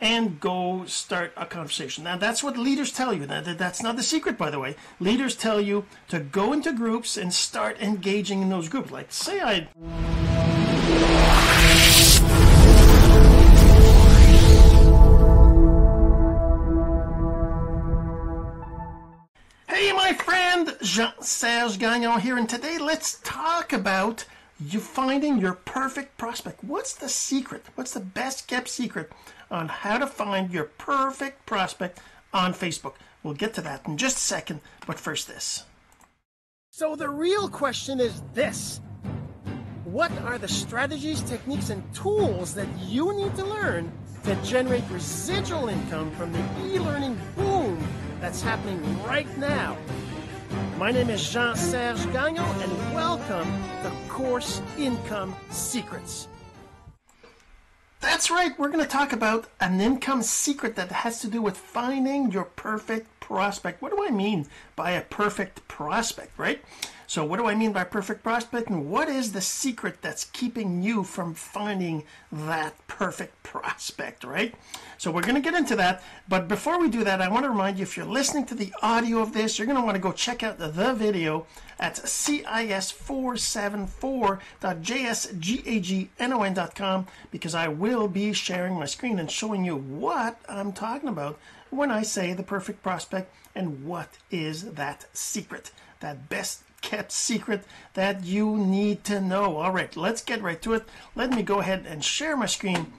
and go start a conversation. Now, that's what leaders tell you. Now, that's not the secret, by the way. Leaders tell you to go into groups and start engaging in those groups. Like, say I. Hey, my friend Jean Serge Gagnon here, and today let's talk about you finding your perfect prospect. What's the secret? What's the best kept secret on how to find your perfect prospect on Facebook? We'll get to that in just a second, but first, this. So, the real question is this What are the strategies, techniques, and tools that you need to learn to generate residual income from the e learning boom that's happening right now? My name is Jean Serge Gagnon, and welcome to Course Income Secrets. That's right, we're going to talk about an income secret that has to do with finding your perfect prospect. What do I mean by a perfect prospect, right? So, what do I mean by perfect prospect? And what is the secret that's keeping you from finding that perfect prospect, right? So, we're going to get into that. But before we do that, I want to remind you if you're listening to the audio of this, you're going to want to go check out the, the video at cis474.jsgagnon.com because I will be sharing my screen and showing you what I'm talking about when I say the perfect prospect and what is that secret, that best kept secret that you need to know. All right, let's get right to it. Let me go ahead and share my screen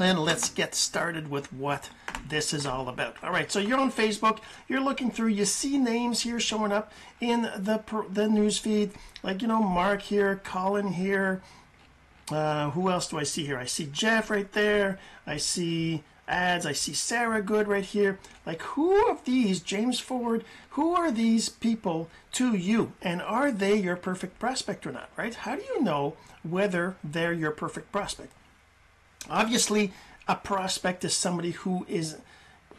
and let's get started with what this is all about. All right, so you're on Facebook, you're looking through, you see names here showing up in the the news feed, like you know Mark here, Colin here. Uh, who else do I see here? I see Jeff right there. I see ads. I see Sarah Good right here. Like, who of these, James Ford, who are these people to you? And are they your perfect prospect or not, right? How do you know whether they're your perfect prospect? Obviously, a prospect is somebody who is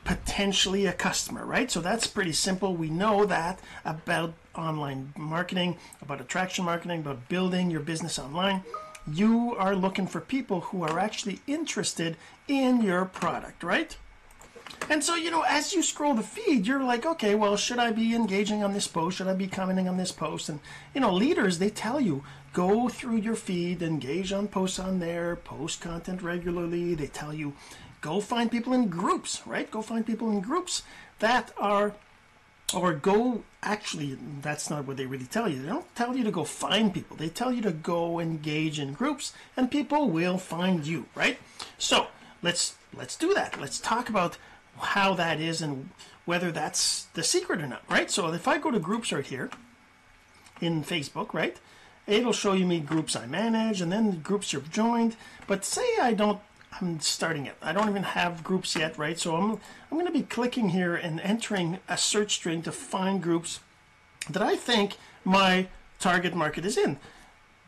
potentially a customer, right? So that's pretty simple. We know that about online marketing, about attraction marketing, about building your business online you are looking for people who are actually interested in your product, right? And so, you know, as you scroll the feed, you're like, okay, well, should I be engaging on this post? Should I be commenting on this post? And, you know, leaders, they tell you, go through your feed, engage on posts on there, post content regularly. They tell you, go find people in groups, right? Go find people in groups that are or go actually that's not what they really tell you. They don't tell you to go find people. They tell you to go engage in groups and people will find you right? So let's let's do that. Let's talk about how that is and whether that's the secret or not right? So if i go to groups right here in facebook right it'll show you me groups i manage and then groups you've joined. But say i don't I'm starting it. I don't even have groups yet, right? So I'm, I'm going to be clicking here and entering a search string to find groups that I think my target market is in.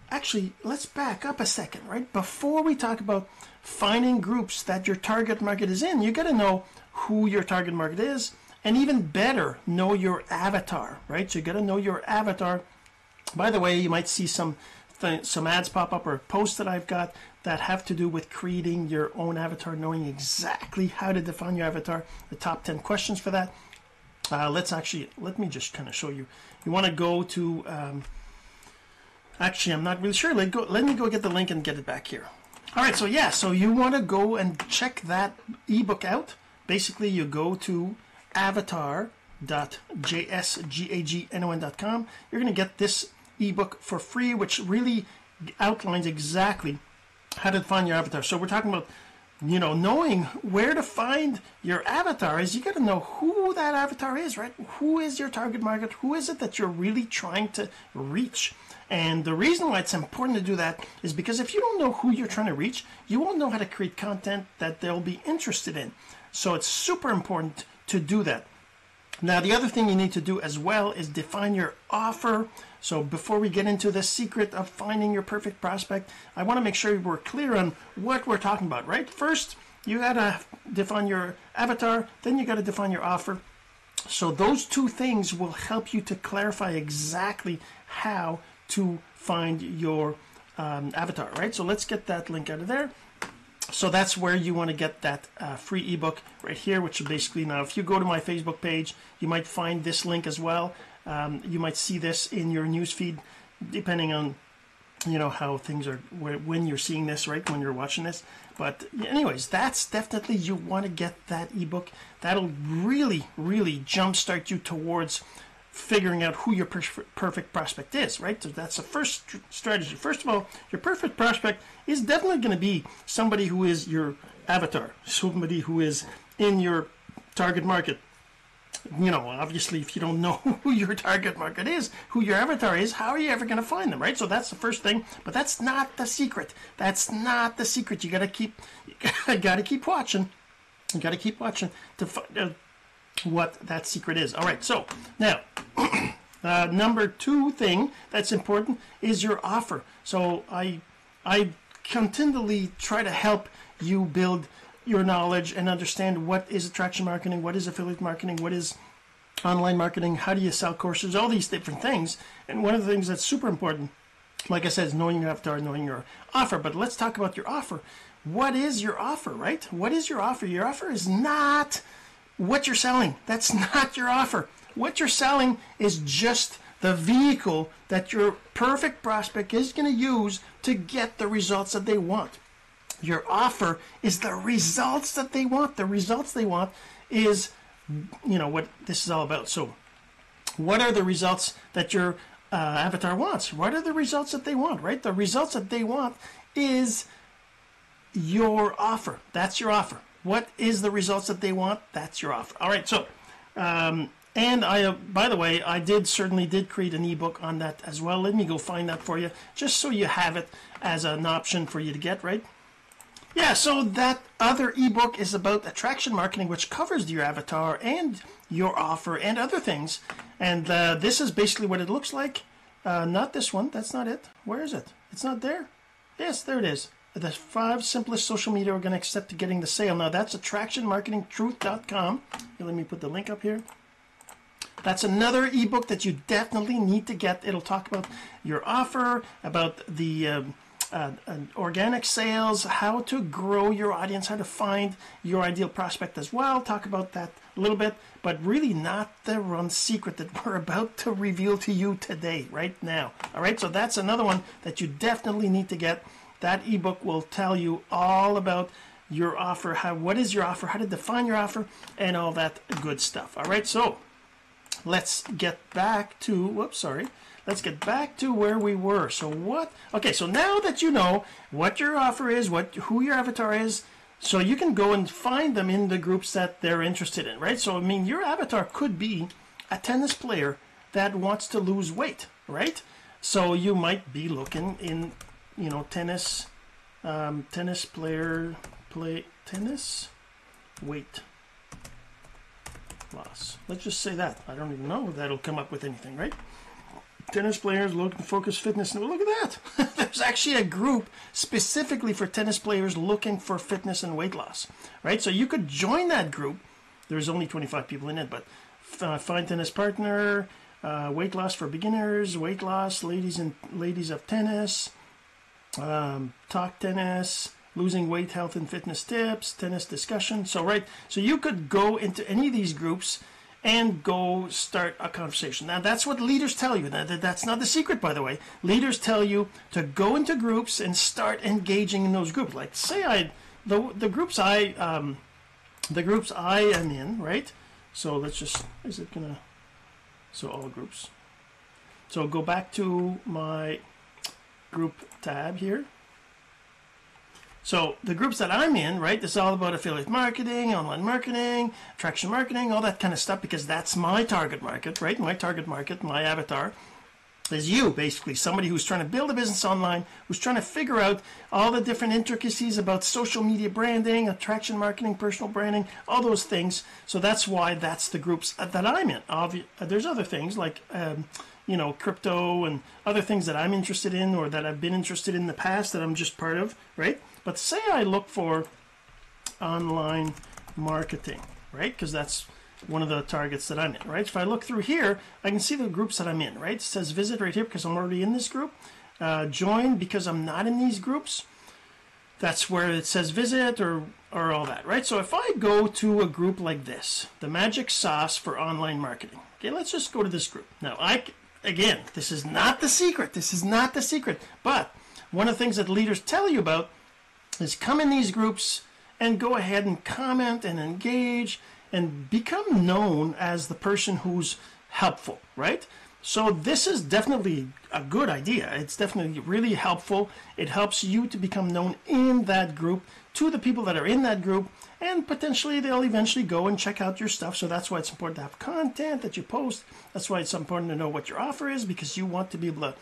Actually, let's back up a second, right? Before we talk about finding groups that your target market is in, you got to know who your target market is, and even better, know your avatar, right? So you got to know your avatar. By the way, you might see some some ads pop up or posts that I've got that have to do with creating your own avatar, knowing exactly how to define your avatar, the top 10 questions for that. Uh, let's actually, let me just kind of show you. You want to go to, um, actually, I'm not really sure. Let, go, let me go get the link and get it back here. All right, so yeah, so you want to go and check that ebook out. Basically, you go to avatar.jsgagnon.com. You're going to get this ebook for free, which really outlines exactly how to find your avatar. So we're talking about, you know, knowing where to find your avatar is you got to know who that avatar is, right? Who is your target market? Who is it that you're really trying to reach? And the reason why it's important to do that is because if you don't know who you're trying to reach, you won't know how to create content that they'll be interested in. So it's super important to do that. Now, the other thing you need to do as well is define your offer. So, before we get into the secret of finding your perfect prospect, I want to make sure we're clear on what we're talking about, right? First, you got to define your avatar, then you got to define your offer. So, those two things will help you to clarify exactly how to find your um, avatar, right? So, let's get that link out of there. So that's where you want to get that uh, free ebook right here, which will basically now, if you go to my Facebook page, you might find this link as well. Um, you might see this in your newsfeed, depending on you know how things are when you're seeing this, right? When you're watching this. But anyways, that's definitely you want to get that ebook. That'll really, really jumpstart you towards figuring out who your per perfect prospect is, right? So that's the first strategy. First of all, your perfect prospect is definitely going to be somebody who is your avatar, somebody who is in your target market. You know, obviously, if you don't know who your target market is, who your avatar is, how are you ever going to find them, right? So that's the first thing, but that's not the secret. That's not the secret. You got to keep, got to keep watching. You got to keep watching to find. Uh, what that secret is. All right, so now uh, number two thing that's important is your offer. So I I continually try to help you build your knowledge and understand what is attraction marketing, what is affiliate marketing, what is online marketing, how do you sell courses, all these different things. And one of the things that's super important, like I said, is knowing your avatar, knowing your offer. But let's talk about your offer. What is your offer, right? What is your offer? Your offer is not what you're selling. That's not your offer. What you're selling is just the vehicle that your perfect prospect is going to use to get the results that they want. Your offer is the results that they want. The results they want is, you know, what this is all about. So, what are the results that your uh, avatar wants? What are the results that they want, right? The results that they want is your offer. That's your offer. What is the results that they want? That's your offer. All right. So, um, and I, uh, by the way, I did certainly did create an ebook on that as well. Let me go find that for you, just so you have it as an option for you to get. Right? Yeah. So that other ebook is about attraction marketing, which covers your avatar and your offer and other things. And uh, this is basically what it looks like. Uh, not this one. That's not it. Where is it? It's not there. Yes, there it is the five simplest social media we're going to accept to getting the sale. Now that's attractionmarketingtruth.com. Here, let me put the link up here. That's another ebook that you definitely need to get. It'll talk about your offer, about the um, uh, organic sales, how to grow your audience, how to find your ideal prospect as well. Talk about that a little bit, but really not the run secret that we're about to reveal to you today, right now. All right, so that's another one that you definitely need to get. That ebook will tell you all about your offer, how what is your offer, how to define your offer, and all that good stuff. All right, so let's get back to whoops, sorry. Let's get back to where we were. So what? Okay, so now that you know what your offer is, what who your avatar is, so you can go and find them in the groups that they're interested in, right? So I mean, your avatar could be a tennis player that wants to lose weight, right? So you might be looking in you know tennis um, tennis player play tennis? Weight loss. Let's just say that. I don't even know if that'll come up with anything right? Tennis players to focus fitness. Look at that. There's actually a group specifically for tennis players looking for fitness and weight loss right? So you could join that group. There's only 25 people in it but uh, find tennis partner uh, weight loss for beginners weight loss ladies and ladies of tennis um, talk tennis, losing weight, health and fitness tips, tennis discussion. So right, so you could go into any of these groups and go start a conversation. Now that's what leaders tell you. That, that's not the secret, by the way. Leaders tell you to go into groups and start engaging in those groups. Like say I, the the groups I um, the groups I am in, right? So let's just is it gonna so all groups. So go back to my group tab here. So the groups that I'm in, right, this is all about affiliate marketing, online marketing, attraction marketing, all that kind of stuff, because that's my target market, right? My target market, my avatar is you, basically, somebody who's trying to build a business online, who's trying to figure out all the different intricacies about social media branding, attraction marketing, personal branding, all those things. So that's why that's the groups that I'm in. Obvi- there's other things like um, you know crypto and other things that I'm interested in or that I've been interested in the past that I'm just part of, right? But say I look for online marketing, right? Because that's one of the targets that I'm in, right? If I look through here, I can see the groups that I'm in, right? It says visit right here because I'm already in this group. Uh, join because I'm not in these groups. that's where it says visit or or all that, right? So if I go to a group like this, the magic sauce for online marketing. Okay, let's just go to this group. Now, I again, this is not the secret. This is not the secret. But one of the things that leaders tell you about is come in these groups and go ahead and comment and engage and become known as the person who's helpful, right? So this is definitely a good idea. It's definitely really helpful. It helps you to become known in that group to the people that are in that group, and potentially they'll eventually go and check out your stuff. So that's why it's important to have content that you post. That's why it's important to know what your offer is because you want to be able to,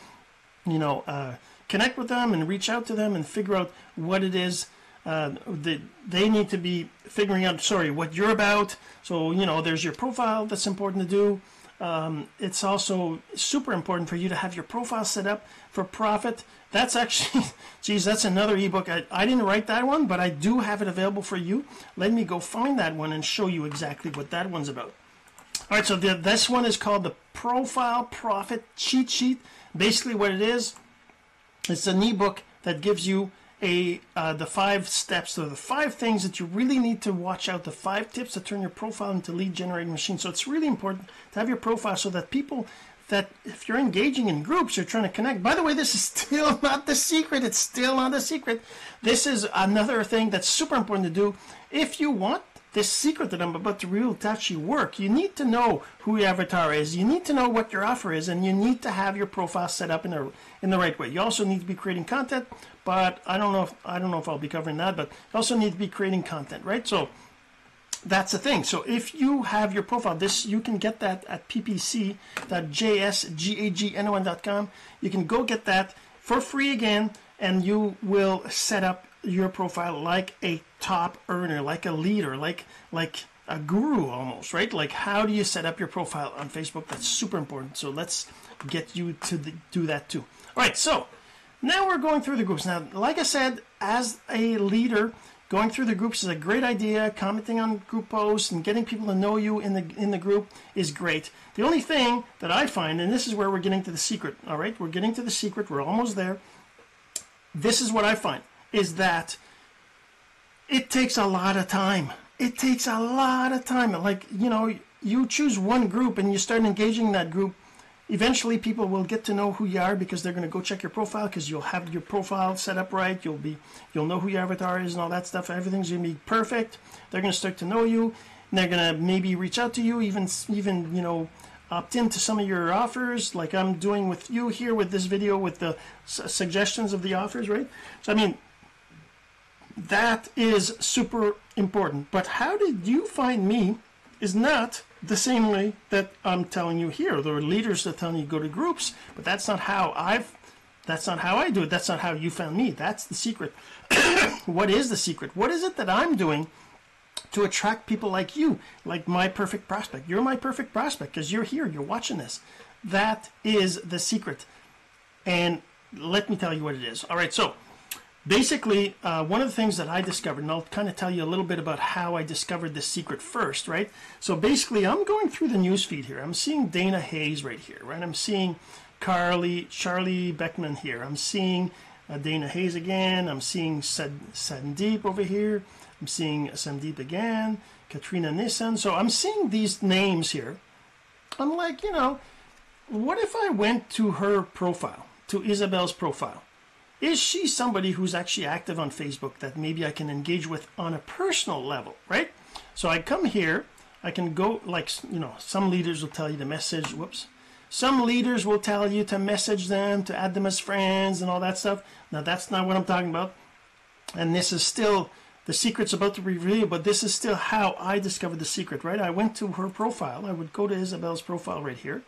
you know, uh, connect with them and reach out to them and figure out what it is uh, that they need to be figuring out. Sorry, what you're about. So you know, there's your profile that's important to do. Um, it's also super important for you to have your profile set up for profit. That's actually, geez, that's another ebook. I, I didn't write that one, but I do have it available for you. Let me go find that one and show you exactly what that one's about. All right, so the, this one is called the Profile Profit Cheat Sheet. Basically, what it is, it's an ebook that gives you a uh, the five steps. Or the five things that you really need to watch out the five tips to turn your profile into lead generating machine so it's really important to have your profile so that people that if you're engaging in groups you're trying to connect. By the way this is still not the secret. It's still not the secret. This is another thing that's super important to do. If you want this secret that I'm about to reveal to actually work, you need to know who your avatar is. You need to know what your offer is, and you need to have your profile set up in the in the right way. You also need to be creating content, but I don't know if I don't know if I'll be covering that. But you also need to be creating content, right? So that's the thing. So if you have your profile, this you can get that at ppc.jsgagnon.com. You can go get that for free again, and you will set up your profile like a top earner, like a leader, like like a guru almost, right? Like how do you set up your profile on Facebook? That's super important. So let's get you to the, do that too. All right, so now we're going through the groups. Now, like I said, as a leader, going through the groups is a great idea. Commenting on group posts and getting people to know you in the in the group is great. The only thing that I find, and this is where we're getting to the secret. All right, we're getting to the secret. We're almost there. This is what I find is that it takes a lot of time. It takes a lot of time. Like, you know, you choose one group and you start engaging that group. Eventually, people will get to know who you are because they're going to go check your profile because you'll have your profile set up right. You'll be, you'll know who your avatar is and all that stuff. Everything's going to be perfect. They're going to start to know you. And they're going to maybe reach out to you, even, even you know, opt into some of your offers, like I'm doing with you here with this video with the suggestions of the offers, right? So I mean, that is super important. But how did you find me is not the same way that I'm telling you here. There are leaders that tell you go to groups, but that's not how I've that's not how I do it. That's not how you found me. That's the secret. what is the secret? What is it that I'm doing to attract people like you, like my perfect prospect? You're my perfect prospect because you're here, you're watching this. That is the secret. And let me tell you what it is. All right, so basically, uh, one of the things that I discovered, and I'll kind of tell you a little bit about how I discovered this secret first, right? So basically, I'm going through the news feed here. I'm seeing Dana Hayes right here, right? I'm seeing Carly, Charlie Beckman here. I'm seeing uh, Dana Hayes again. I'm seeing Sad, Sandeep over here. I'm seeing Sandeep again. Katrina Nissan. So I'm seeing these names here. I'm like, you know, what if I went to her profile, to Isabel's profile? Is she somebody who's actually active on Facebook that maybe I can engage with on a personal level, right? So I come here, I can go like you know, some leaders will tell you to message, whoops. Some leaders will tell you to message them, to add them as friends and all that stuff. Now that's not what I'm talking about. And this is still the secret's about to be revealed, but this is still how I discovered the secret, right? I went to her profile. I would go to Isabel's profile right here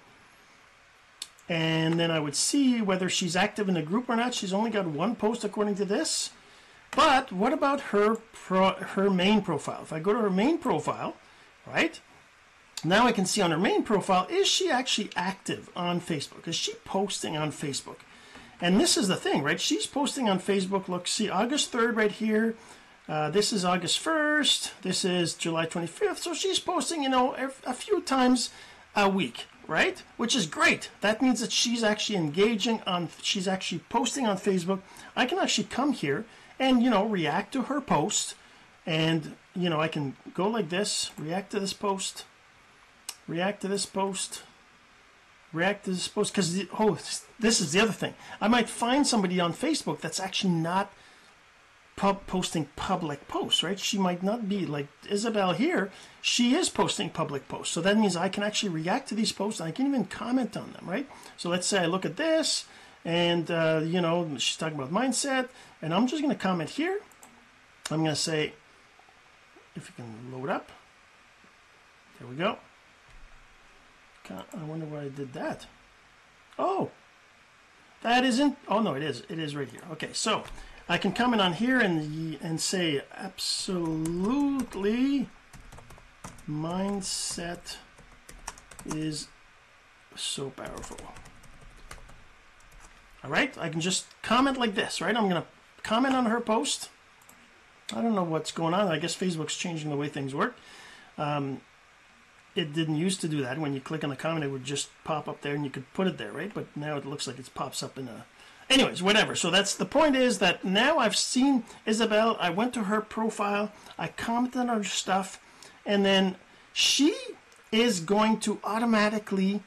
and then I would see whether she's active in a group or not. She's only got one post according to this. But what about her pro, her main profile? If I go to her main profile, right? Now I can see on her main profile, is she actually active on Facebook? Is she posting on Facebook? And this is the thing, right? She's posting on Facebook. Look, see August 3rd right here. Uh, this is August 1st. This is July 25th. So she's posting, you know, a few times a week right? Which is great. That means that she's actually engaging on, she's actually posting on Facebook. I can actually come here and you know react to her post and you know I can go like this react to this post react to this post react to this post because oh this is the other thing I might find somebody on Facebook that's actually not pub posting public posts right? She might not be like Isabel here. She is posting public posts. So that means I can actually react to these posts. I can even comment on them right? So let's say I look at this and uh, you know she's talking about mindset and I'm just going to comment here. I'm going to say if you can load up. There we go. I wonder why I did that. Oh that isn't oh no it is. It is right here. Okay so I can comment on here and and say absolutely mindset is so powerful. All right I can just comment like this right? I'm gonna comment on her post. I don't know what's going on. I guess Facebook's changing the way things work. Um, it didn't used to do that. When you click on the comment it would just pop up there and you could put it there right? But now it looks like it pops up in a anyways whatever. So that's the point is that now I've seen Isabel I went to her profile I commented on her stuff and then she is going to automatically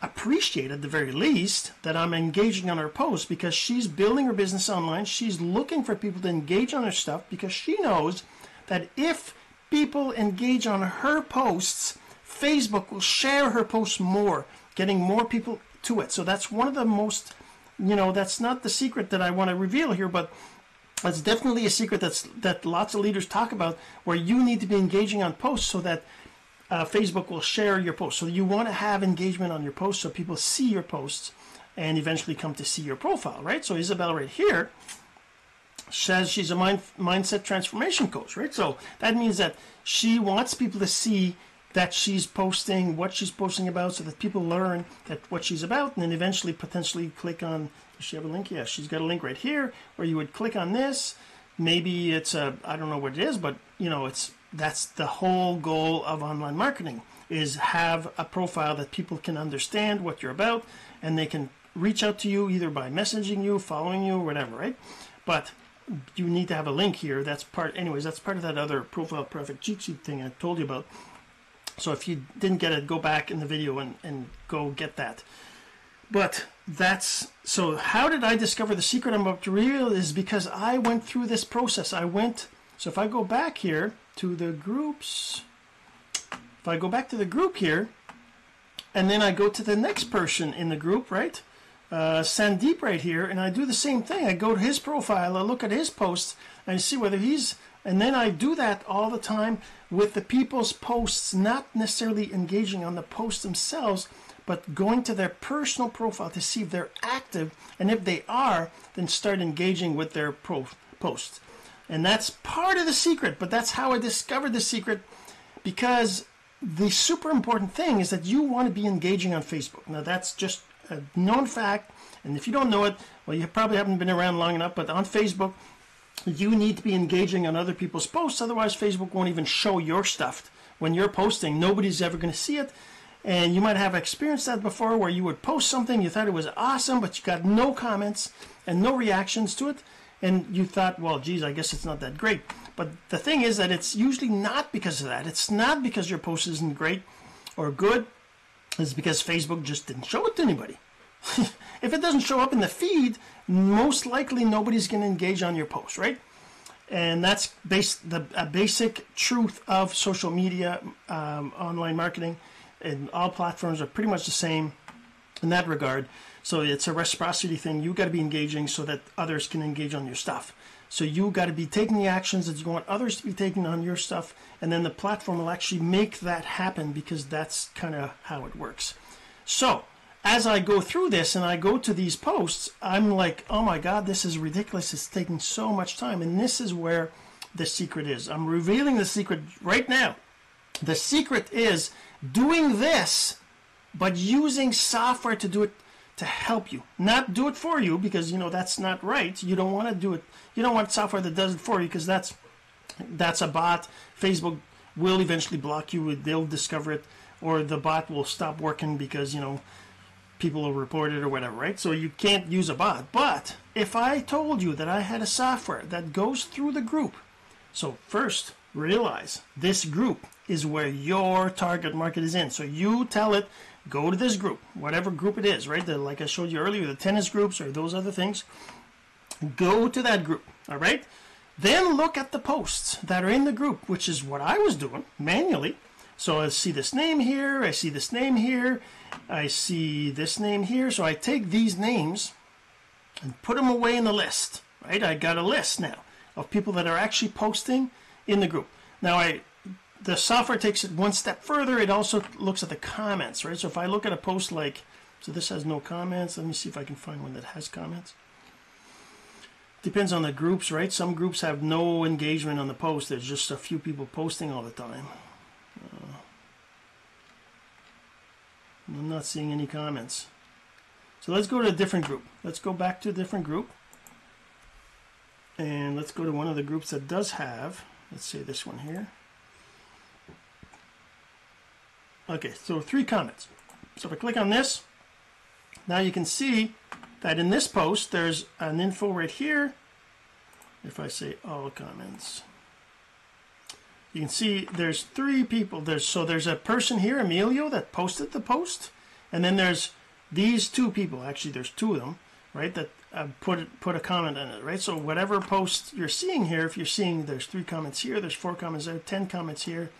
appreciate at the very least that I'm engaging on her posts because she's building her business online she's looking for people to engage on her stuff because she knows that if people engage on her posts Facebook will share her posts more getting more people to it. So that's one of the most you know that's not the secret that I want to reveal here but that's definitely a secret that's that lots of leaders talk about where you need to be engaging on posts so that uh, Facebook will share your posts. So you want to have engagement on your posts so people see your posts and eventually come to see your profile, right? So Isabel right here says she's a mind, mindset transformation coach, right? So that means that she wants people to see that she's posting what she's posting about so that people learn that what she's about and then eventually potentially click on does she have a link? Yeah, she's got a link right here where you would click on this. Maybe it's a I don't know what it is, but you know it's that's the whole goal of online marketing is have a profile that people can understand what you're about and they can reach out to you either by messaging you following you whatever right but you need to have a link here that's part anyways that's part of that other profile perfect cheat sheet thing I told you about so if you didn't get it go back in the video and, and go get that. But that's so how did I discover the secret I'm about to reveal is because I went through this process. I went so if I go back here to the groups if I go back to the group here and then I go to the next person in the group right? Uh, Sandeep right here and I do the same thing. I go to his profile I look at his posts and see whether he's and then I do that all the time with the people's posts not necessarily engaging on the posts themselves but going to their personal profile to see if they're active and if they are then start engaging with their pro posts and that's part of the secret, but that's how I discovered the secret because the super important thing is that you want to be engaging on Facebook. Now, that's just a known fact. And if you don't know it, well, you probably haven't been around long enough, but on Facebook, you need to be engaging on other people's posts. Otherwise, Facebook won't even show your stuff. When you're posting, nobody's ever going to see it. And you might have experienced that before where you would post something, you thought it was awesome, but you got no comments and no reactions to it and you thought, well, geez, I guess it's not that great. But the thing is that it's usually not because of that. It's not because your post isn't great or good. It's because Facebook just didn't show it to anybody. if it doesn't show up in the feed, most likely nobody's going to engage on your post, right? And that's base, the a basic truth of social media, um, online marketing, and all platforms are pretty much the same in that regard. So it's a reciprocity thing. You got to be engaging so that others can engage on your stuff. So you got to be taking the actions that you want others to be taking on your stuff, and then the platform will actually make that happen because that's kind of how it works. So as I go through this and I go to these posts, I'm like, oh my God, this is ridiculous. It's taking so much time. And this is where the secret is. I'm revealing the secret right now. The secret is doing this, but using software to do it to help you not do it for you because you know that's not right you don't want to do it you don't want software that does it for you because that's that's a bot Facebook will eventually block you they'll discover it or the bot will stop working because you know people will report it or whatever right so you can't use a bot but if I told you that I had a software that goes through the group, so first realize this group is where your target market is in. So you tell it, go to this group, whatever group it is, right? The, like I showed you earlier, the tennis groups or those other things. Go to that group, all right? Then look at the posts that are in the group, which is what I was doing manually. So I see this name here, I see this name here, I see this name here. So I take these names and put them away in the list, right? I got a list now of people that are actually posting in the group. Now I the software takes it one step further. It also looks at the comments, right? So if I look at a post like, so this has no comments. Let me see if I can find one that has comments. Depends on the groups, right? Some groups have no engagement on the post. There's just a few people posting all the time. I'm not seeing any comments. So let's go to a different group. Let's go back to a different group. And let's go to one of the groups that does have, let's say this one here. Okay, so three comments. So if I click on this, now you can see that in this post, there's an info right here. If I say all comments, you can see there's three people. There's so there's a person here, Emilio, that posted the post, and then there's these two people. Actually, there's two of them, right? That uh, put put a comment in it, right? So whatever post you're seeing here, if you're seeing there's three comments here, there's four comments there, ten comments here.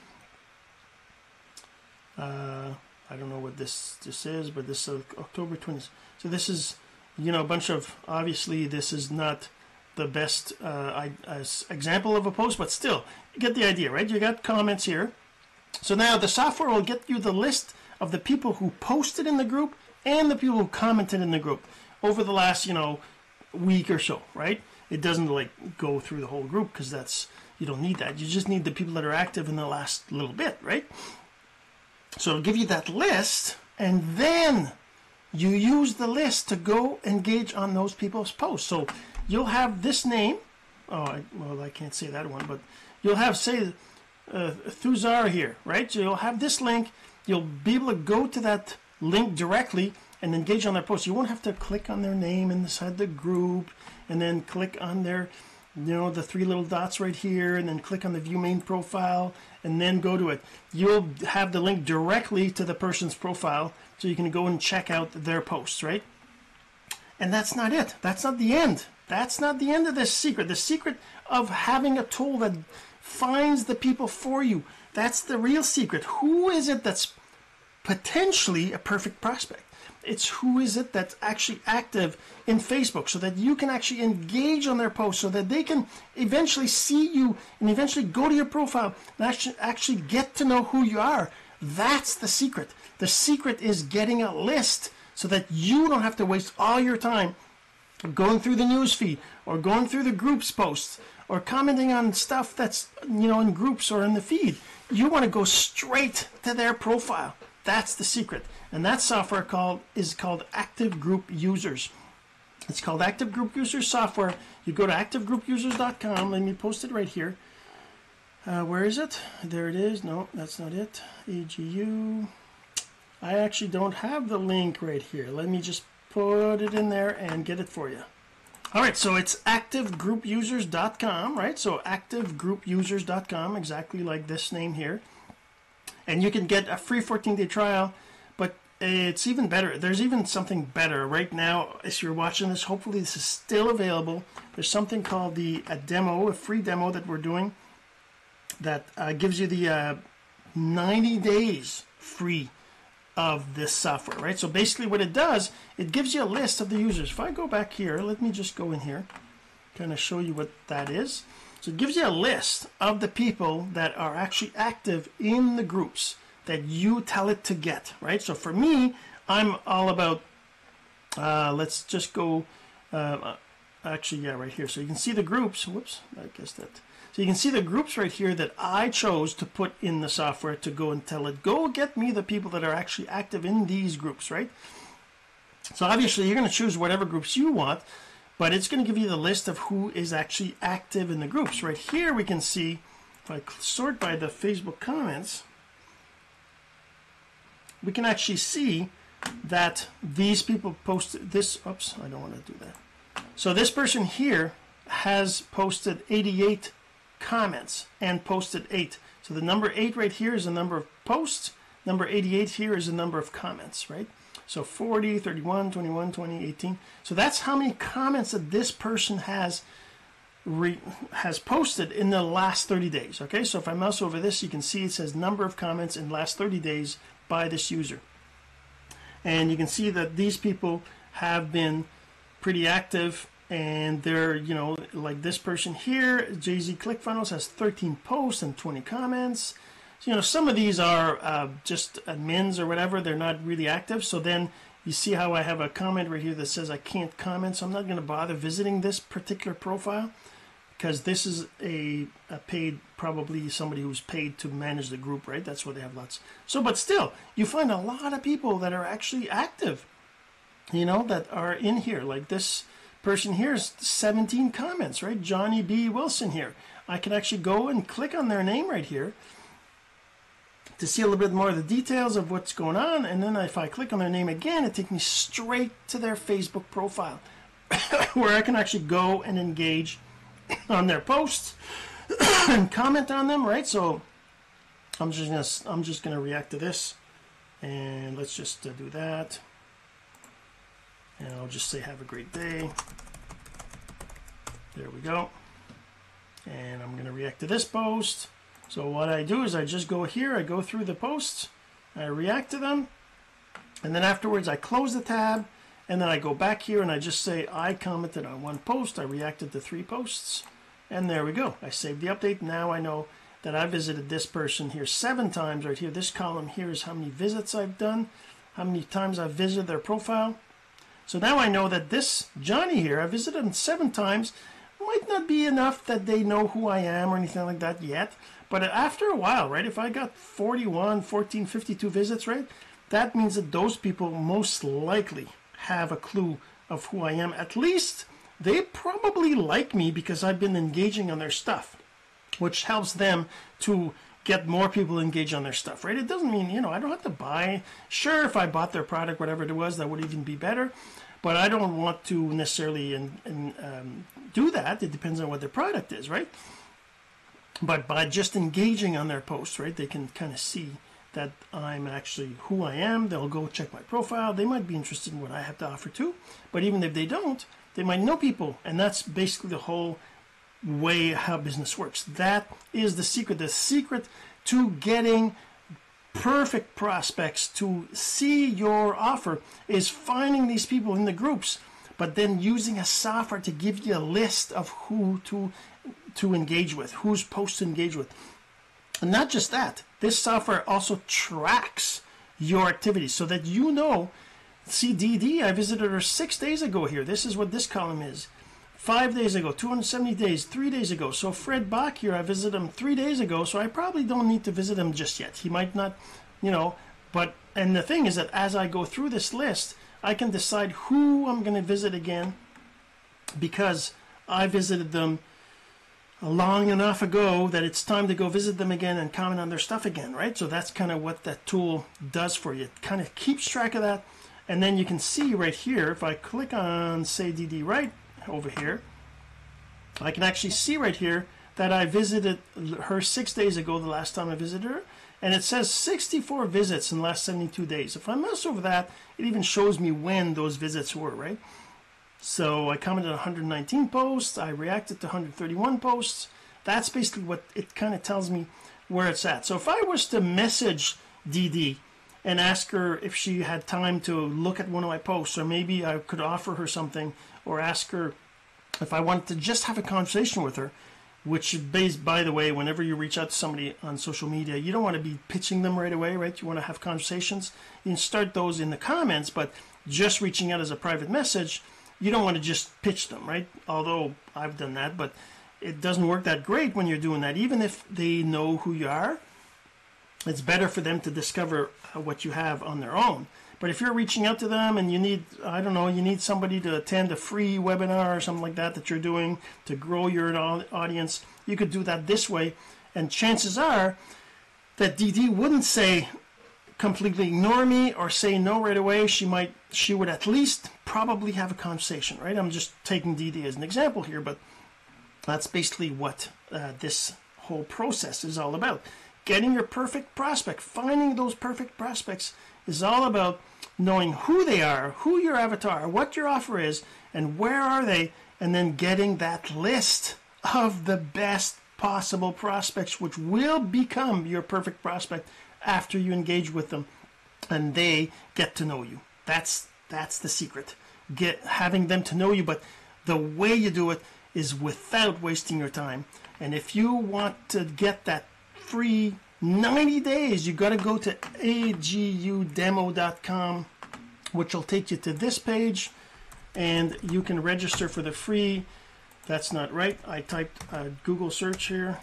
Uh, I don't know what this this is, but this is October 20th. So this is you know, a bunch of obviously this is not the best uh, I, example of a post, but still, get the idea, right? You got comments here. So now the software will get you the list of the people who posted in the group and the people who commented in the group over the last, you know, week or so, right? It doesn't like go through the whole group because that's you don't need that. You just need the people that are active in the last little bit, right? So it'll give you that list, and then you use the list to go engage on those people's posts. So you'll have this name. Oh, I, well, I can't say that one, but you'll have, say, uh, Thuzar here, right? So you'll have this link. You'll be able to go to that link directly and engage on their post. You won't have to click on their name inside the group and then click on their, you know, the three little dots right here and then click on the view main profile and then go to it. You'll have the link directly to the person's profile so you can go and check out their posts, right? And that's not it. That's not the end. That's not the end of this secret. The secret of having a tool that finds the people for you. That's the real secret. Who is it that's potentially a perfect prospect? It's who is it that's actually active in Facebook so that you can actually engage on their posts so that they can eventually see you and eventually go to your profile and actually, actually get to know who you are. That's the secret. The secret is getting a list so that you don't have to waste all your time going through the news feed or going through the groups posts or commenting on stuff that's you know in groups or in the feed. You want to go straight to their profile. That's the secret. And that software called is called Active Group Users. It's called Active Group Users software. You go to activegroupusers.com. Let me post it right here. Uh, where is it? There it is. No, that's not it. AGU. I actually don't have the link right here. Let me just put it in there and get it for you. All right, so it's activegroupusers.com, right? So activegroupusers.com, exactly like this name here. And you can get a free 14 day trial, but it's even better. There's even something better right now. As you're watching this, hopefully this is still available. There's something called the a demo, a free demo that we're doing that uh, gives you the uh, 90 days free of this software, right? So basically what it does, it gives you a list of the users. If I go back here, let me just go in here, kind of show you what that is. So it gives you a list of the people that are actually active in the groups that you tell it to get, right? So for me, I'm all about, uh, let's just go, uh, actually, yeah, right here. So you can see the groups. Whoops, I guess that so you can see the groups right here that I chose to put in the software to go and tell it, go get me the people that are actually active in these groups, right? So obviously you're going to choose whatever groups you want, but it's going to give you the list of who is actually active in the groups. Right here we can see, if I sort by the Facebook comments, we can actually see that these people posted this. Oops, I don't want to do that. So this person here has posted 88 comments and posted 8. So the number 8 right here is the number of posts. Number 88 here is the number of comments, right? So 40, 31, 21, 20, 18. So that's how many comments that this person has re, has posted in the last 30 days. Okay, so if I mouse over this, you can see it says number of comments in last 30 days by this user. And you can see that these people have been pretty active and they're, you know, like this person here, Jay-Z ClickFunnels has 13 posts and 20 comments you know, some of these are uh, just admins or whatever. They're not really active. So then you see how I have a comment right here that says I can't comment. So I'm not going to bother visiting this particular profile because this is a, a, paid, probably somebody who's paid to manage the group, right? That's why they have lots. So, but still, you find a lot of people that are actually active, you know, that are in here. Like this person here is 17 comments, right? Johnny B. Wilson here. I can actually go and click on their name right here to see a little bit more of the details of what's going on. And then if I click on their name again, it takes me straight to their Facebook profile where I can actually go and engage on their posts and comment on them, right? So I'm just gonna I'm just gonna react to this, and let's just uh, do that. And I'll just say have a great day. There we go. And I'm gonna react to this post. So what I do is I just go here, I go through the posts, I react to them, and then afterwards I close the tab, and then I go back here and I just say I commented on one post, I reacted to three posts, and there we go. I saved the update. Now I know that I visited this person here seven times right here. This column here is how many visits I've done, how many times I've visited their profile. So now I know that this Johnny here, I visited him seven times, might not be enough that they know who I am or anything like that yet. But after a while, right, if I got 41, 14, 52 visits, right, that means that those people most likely have a clue of who I am. At least they probably like me because I've been engaging on their stuff, which helps them to get more people engaged on their stuff, right? It doesn't mean, you know, I don't have to buy. Sure, if I bought their product, whatever it was, that would even be better. But I don't want to necessarily in, in, um, do that. It depends on what their product is, right? But by just engaging on their posts, right, they can kind of see that I'm actually who I am. They'll go check my profile. They might be interested in what I have to offer too. But even if they don't, they might know people. And that's basically the whole way how business works. That is the secret. The secret to getting perfect prospects to see your offer is finding these people in the groups, but then using a software to give you a list of who to to engage with, who's posts to engage with. And not just that, this software also tracks your activities so that you know. See, DD, I visited her six days ago here. This is what this column is. Five days ago, 270 days, three days ago. So Fred Bach here, I visited him three days ago, so I probably don't need to visit him just yet. He might not, you know, but, and the thing is that as I go through this list, I can decide who I'm going to visit again because I visited them long enough ago that it's time to go visit them again and comment on their stuff again, right? So that's kind of what that tool does for you. It kind of keeps track of that. And then you can see right here, if I click on, say, DD Right over here, I can actually see right here that I visited her six days ago, the last time I visited her. And it says 64 visits in the last 72 days. If I mouse over that, it even shows me when those visits were, right? So I commented 119 posts, I reacted to 131 posts. That's basically what it kind of tells me where it's at. So if I was to message DD and ask her if she had time to look at one of my posts, or maybe I could offer her something, or ask her if I wanted to just have a conversation with her, which based by the way, whenever you reach out to somebody on social media, you don't want to be pitching them right away, right? You want to have conversations. You can start those in the comments, but just reaching out as a private message you don't want to just pitch them, right? Although I've done that, but it doesn't work that great when you're doing that. Even if they know who you are, it's better for them to discover uh, what you have on their own. But if you're reaching out to them and you need, I don't know, you need somebody to attend a free webinar or something like that that you're doing to grow your audience, you could do that this way. And chances are that DD wouldn't say, completely ignore me or say no right away, she might she would at least probably have a conversation, right? I'm just taking Dee as an example here, but that's basically what uh, this whole process is all about. Getting your perfect prospect, finding those perfect prospects is all about knowing who they are, who your avatar, what your offer is, and where are they, and then getting that list of the best possible prospects, which will become your perfect prospect after you engage with them and they get to know you. That's that's the secret. Get having them to know you, but the way you do it is without wasting your time. And if you want to get that free 90 days, you got to go to agudemo.com, which will take you to this page, and you can register for the free. That's not right. I typed a Google search here.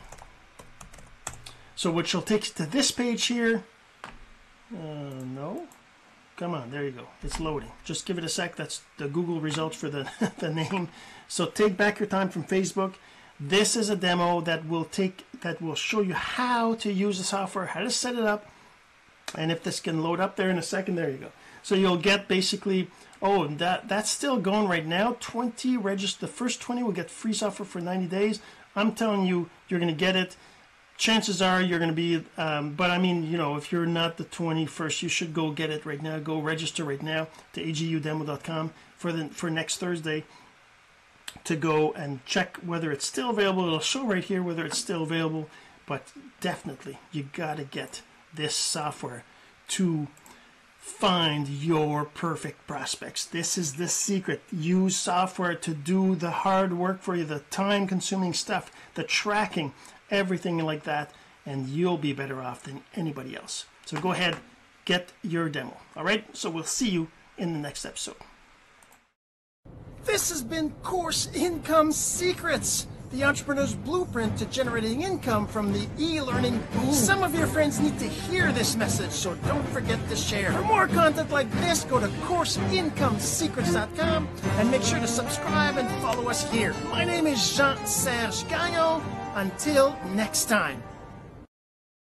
So which will take you to this page here. Uh, no. Come on, there you go. It's loading. Just give it a sec. That's the Google results for the, the name. So take back your time from Facebook. This is a demo that will take that will show you how to use the software, how to set it up, and if this can load up there in a second, there you go. So you'll get basically oh that that's still going right now. 20 register the first 20 will get free software for 90 days. I'm telling you, you're gonna get it chances are you're going to be um, but i mean you know if you're not the 21st you should go get it right now go register right now to agudemo.com for the for next thursday to go and check whether it's still available it'll show right here whether it's still available but definitely you got to get this software to find your perfect prospects this is the secret use software to do the hard work for you the time consuming stuff the tracking everything like that, and you'll be better off than anybody else. So go ahead, get your demo. All right, so we'll see you in the next episode. This has been Course Income Secrets, the entrepreneur's blueprint to generating income from the e learning. Boom. Some of your friends need to hear this message, so don't forget to share. For more content like this, go to CourseIncomeSecrets.com and make sure to subscribe and follow us here. My name is Jean Serge Gagnon. Until next time.